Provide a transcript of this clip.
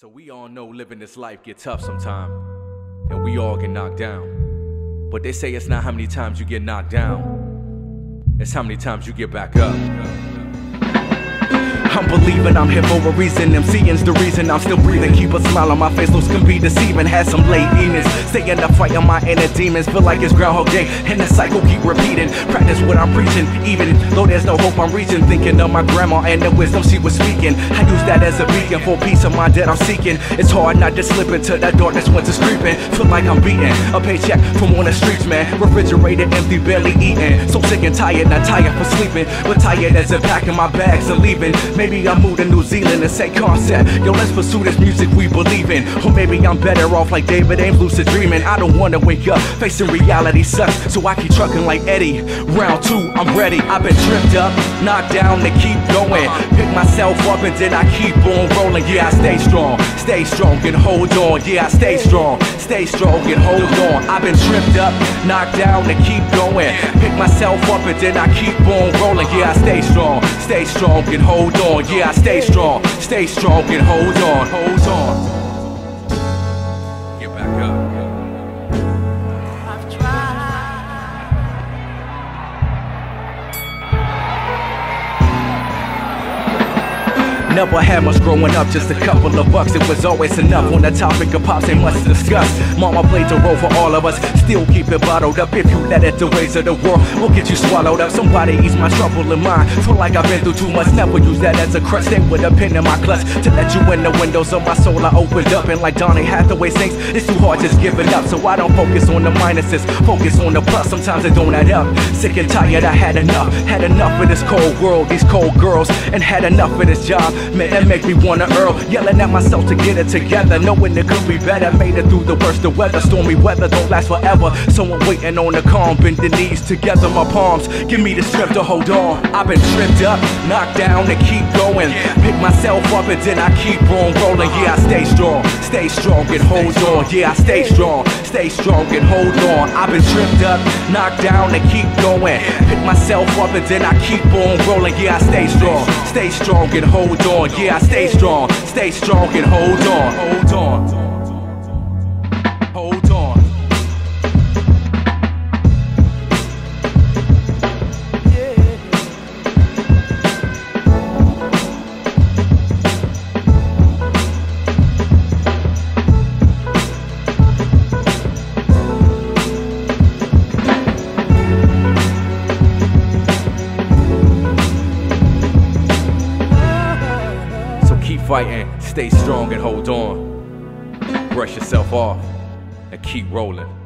So we all know living this life get tough sometime, and we all get knocked down. But they say it's not how many times you get knocked down, it's how many times you get back up. I'm believing I'm here for a reason. MCing's the reason I'm still breathing. Keep a smile on my face, those can be deceiving. Had some laziness, stay in the fight my inner demons. Feel like it's Groundhog Day, and the cycle keep repeating. Practice what I'm preaching, even though there's no hope I'm reaching. Thinking of my grandma and the wisdom she was speaking. I use that as a beacon for peace of mind that I'm seeking. It's hard not to slip into that darkness when it's creeping. Feel like I'm beating a paycheck from on the streets, man. Refrigerator empty, barely eating. So sick and tired, not tired for sleeping, but tired as if packing my bags and leaving. Maybe Maybe I moved to New Zealand and say concept. Yo, let's pursue this music we believe in. Or maybe I'm better off like David Ames, lucid dreaming. I don't wanna wake up, facing reality sucks. So I keep trucking like Eddie. Round two, I'm ready. I've been tripped up, knocked down to keep going. Pick myself up and then I keep on rolling. Yeah, I stay strong, stay strong and hold on. Yeah, I stay strong, stay strong and hold on. I've been tripped up, knocked down to keep going. Pick myself up and then I keep on rolling. Yeah, I stay strong, stay strong and hold on on, yeah, I stay strong, stay strong and hold on, hold on. Get back up. Never had much growing up, just a couple of bucks. It was always enough on the topic of pops, ain't much to discuss. Mama played a role for all of us, still keep it bottled up. If you let it, the ways of the world will get you swallowed up. Somebody ease my trouble in mind. Feel like I've been through too much, never use that as a crutch. Stay with a pin in my clutch to let you in the windows of my soul. I opened up, and like Donny Hathaway sings, it's too hard just giving up. So I don't focus on the minuses, focus on the plus. Sometimes it don't add up. Sick and tired, I had enough. Had enough of this cold world, these cold girls, and had enough of this job. Man, that make me wanna earl. Yelling at myself to get it together, knowing it could be better. Made it through the worst of weather. Stormy weather don't last forever. So I'm waiting on the calm, bend the knees together, my palms. Give me the strength to hold on. I've been tripped up, knocked down, and keep going. Pick myself up and then I keep on rolling. Yeah, I stay strong, stay strong and hold on. Yeah, I stay strong, stay strong and hold on. I've been tripped up, knocked down, and keep going. Pick myself up and then I keep on rolling. Yeah, I stay strong, stay strong and hold on. Yeah, I stay strong, stay strong and hold on, hold on. Fighting, stay strong and hold on. Brush yourself off and keep rolling.